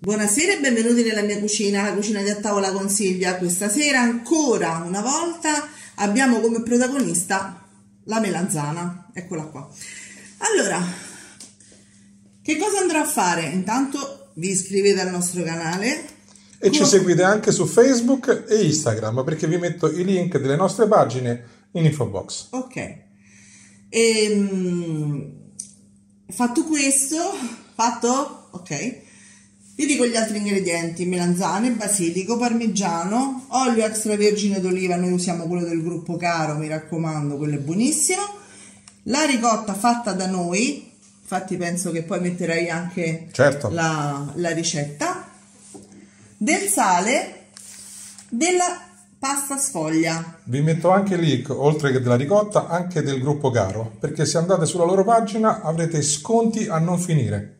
Buonasera e benvenuti nella mia cucina, la cucina di a tavola con Silvia. Questa sera ancora una volta abbiamo come protagonista la melanzana. Eccola qua. Allora, che cosa andrò a fare? Intanto vi iscrivete al nostro canale. E ci seguite anche su Facebook e Instagram perché vi metto i link delle nostre pagine in info box. Ok. Ehm, fatto questo, fatto? Ok. Vi dico gli altri ingredienti, melanzane, basilico, parmigiano, olio extravergine d'oliva, noi usiamo quello del gruppo Caro, mi raccomando, quello è buonissimo. La ricotta fatta da noi, infatti penso che poi metterei anche certo. la, la ricetta, del sale, della pasta sfoglia. Vi metto anche il link, oltre che della ricotta, anche del gruppo Caro, perché se andate sulla loro pagina avrete sconti a non finire.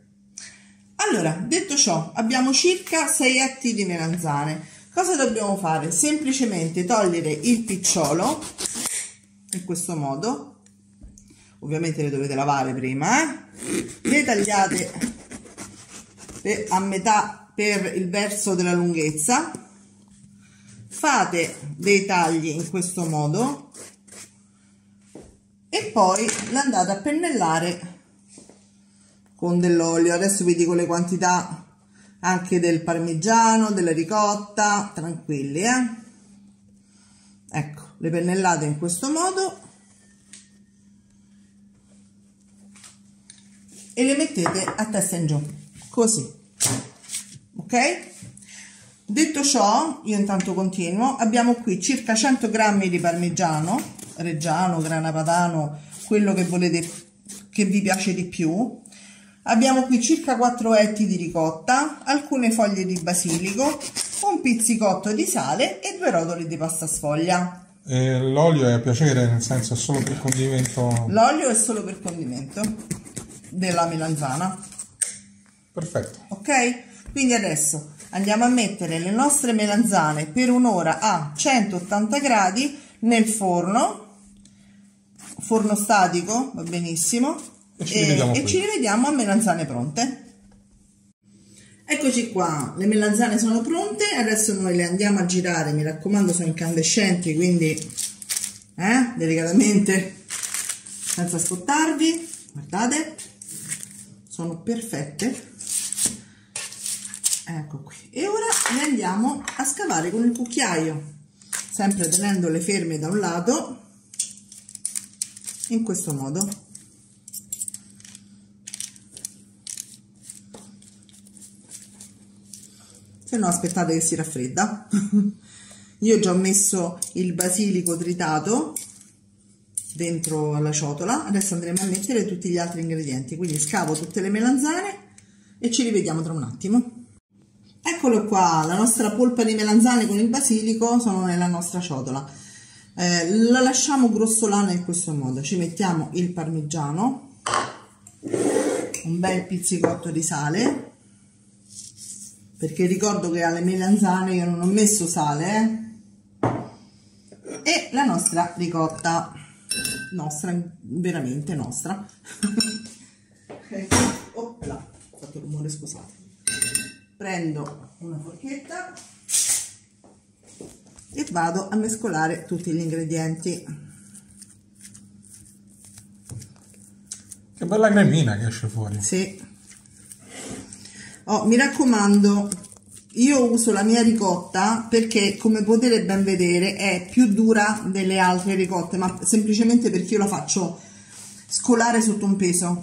Allora, detto ciò, abbiamo circa 6 etti di melanzane. Cosa dobbiamo fare? Semplicemente togliere il picciolo, in questo modo. Ovviamente le dovete lavare prima, eh? Le tagliate a metà per il verso della lunghezza. Fate dei tagli in questo modo e poi le andate a pennellare con dell'olio. Adesso vi dico le quantità anche del parmigiano della ricotta. Tranquilli eh? Ecco le pennellate in questo modo. E le mettete a testa in giù così. Ok? Detto ciò io intanto continuo. Abbiamo qui circa 100 grammi di parmigiano reggiano grana padano quello che volete che vi piace di più Abbiamo qui circa 4 etti di ricotta, alcune foglie di basilico, un pizzicotto di sale e due rotoli di pasta sfoglia. l'olio è a piacere, nel senso è solo per condimento? L'olio è solo per condimento della melanzana. Perfetto. Ok? Quindi adesso andiamo a mettere le nostre melanzane per un'ora a 180 gradi nel forno, forno statico, va benissimo, e ci, rivediamo, e ci rivediamo a melanzane pronte. Eccoci qua, le melanzane sono pronte, adesso noi le andiamo a girare, mi raccomando sono incandescenti, quindi eh, delicatamente, senza scottarvi, guardate, sono perfette. Ecco qui, e ora le andiamo a scavare con il cucchiaio, sempre tenendole ferme da un lato, in questo modo. Se no aspettate che si raffredda. Io già ho messo il basilico tritato dentro alla ciotola. Adesso andremo a mettere tutti gli altri ingredienti. Quindi scavo tutte le melanzane e ci rivediamo tra un attimo. Eccolo qua la nostra polpa di melanzane con il basilico sono nella nostra ciotola. Eh, la lasciamo grossolana in questo modo. Ci mettiamo il parmigiano un bel pizzicotto di sale perché ricordo che alle melanzane io non ho messo sale eh? e la nostra ricotta. Nostra, veramente nostra. Ok, Opla. ho fatto rumore scusate. Prendo una forchetta e vado a mescolare tutti gli ingredienti. Che bella cremina che esce fuori. Sì Oh, mi raccomando, io uso la mia ricotta perché come potete ben vedere è più dura delle altre ricotte, ma semplicemente perché io la faccio scolare sotto un peso.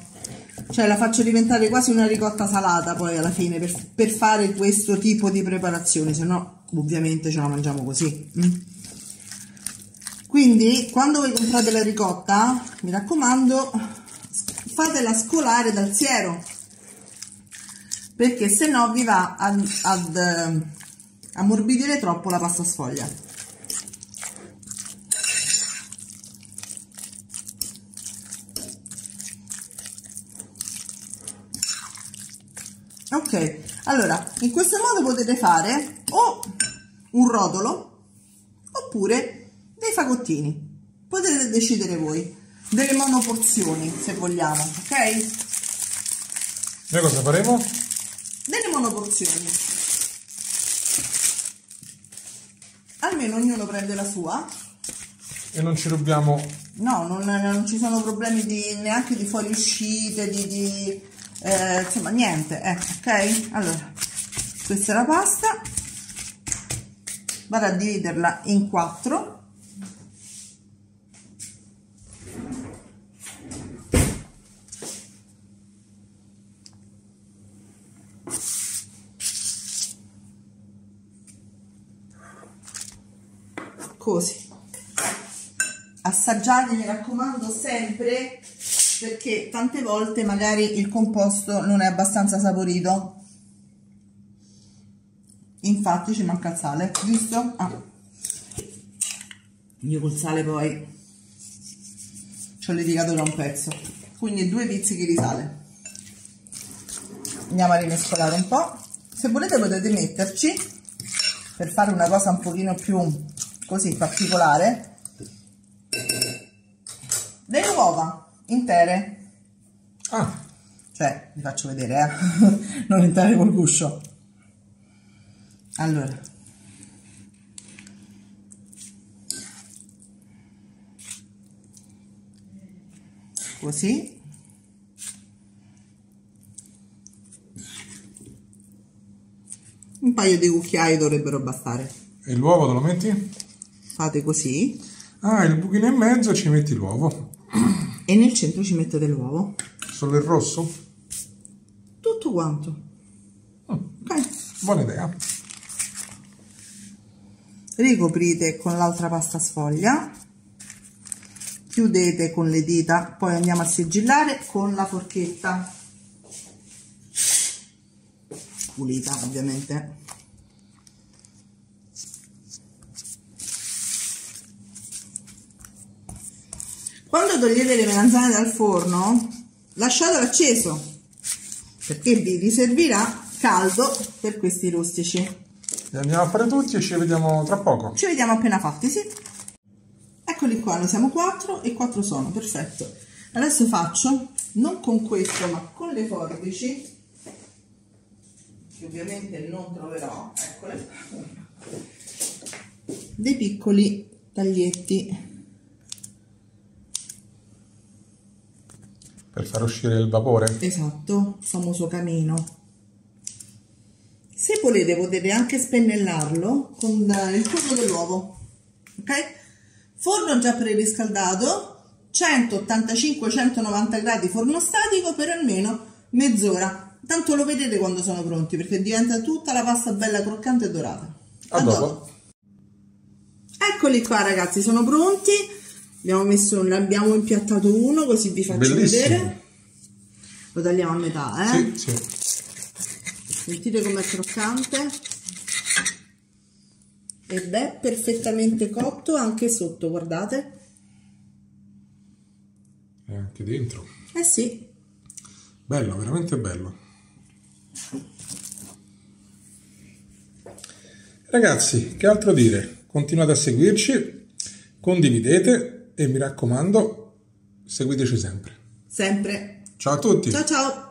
Cioè la faccio diventare quasi una ricotta salata poi alla fine per, per fare questo tipo di preparazione, se no ovviamente ce la mangiamo così. Mm. Quindi quando voi comprate la ricotta, mi raccomando, fatela scolare dal siero perché se no vi va ad, ad eh, ammorbidire troppo la pasta sfoglia. Ok allora in questo modo potete fare o un rotolo oppure dei fagottini. Potete decidere voi. Delle monoporzioni se vogliamo ok? Noi cosa faremo? Servono porzioni. Almeno ognuno prende la sua. E non ci rubiamo... No, non, non ci sono problemi di, neanche di fuoriuscite, di... di eh, insomma, niente. Eh, ok? Allora, questa è la pasta. Vado a dividerla in quattro. Così assaggiate mi raccomando sempre perché tante volte magari il composto non è abbastanza saporito. Infatti ci manca il sale giusto? Ah. io col sale poi ci ho litigato da un pezzo. Quindi due pizzichi di sale andiamo a rimescolare un po' se volete potete metterci per fare una cosa un pochino più così particolare le uova intere. Ah, cioè vi faccio vedere eh? non entrare col guscio. Allora. Così. Un paio di cucchiai dovrebbero bastare. E l'uovo te lo metti? Fate così. Ah, il buchino in mezzo ci metti l'uovo. e nel centro ci mettete l'uovo Solo il rosso? tutto quanto. Ok. Buona idea. ricoprite con l'altra pasta sfoglia. Chiudete con le dita poi andiamo a sigillare con la forchetta. Pulita ovviamente quando togliete le melanzane dal forno lasciatelo acceso perché vi riservirà caldo per questi rustici Li andiamo a fare tutti e ci vediamo tra poco. ci vediamo appena fatti, sì. Eccoli qua, noi siamo quattro e quattro sono, perfetto. Adesso faccio, non con questo, ma con le forbici, che ovviamente non troverò, eccole, dei piccoli taglietti. Per far uscire il vapore. Esatto, il famoso camino. Se volete potete anche spennellarlo con eh, il turno dell'uovo, ok? Forno già preriscaldato, 185-190 gradi forno statico per almeno mezz'ora. Tanto lo vedete quando sono pronti perché diventa tutta la pasta bella croccante e dorata. A dopo. Eccoli qua ragazzi, sono pronti. Abbiamo messo, ne abbiamo impiattato uno così vi faccio Bellissimo. vedere. Lo tagliamo a metà, eh? Sì, sì. Sentite com'è croccante? Ed è perfettamente cotto anche sotto, guardate. E anche dentro. Eh sì, Bello, veramente bello. Ragazzi, che altro dire? Continuate a seguirci, condividete e mi raccomando, seguiteci sempre. sempre. Ciao a tutti! Ciao ciao!